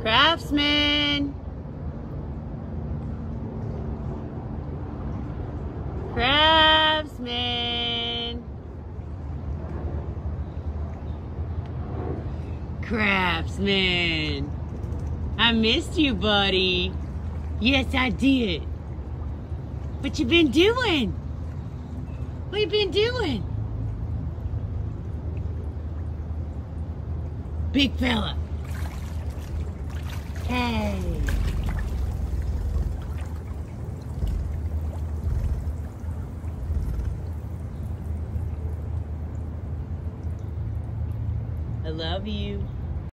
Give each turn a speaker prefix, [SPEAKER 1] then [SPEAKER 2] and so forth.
[SPEAKER 1] Craftsman. Craftsman. Craftsman. I missed you, buddy. Yes, I did. What you been doing? What you been doing? Big fella. I love you.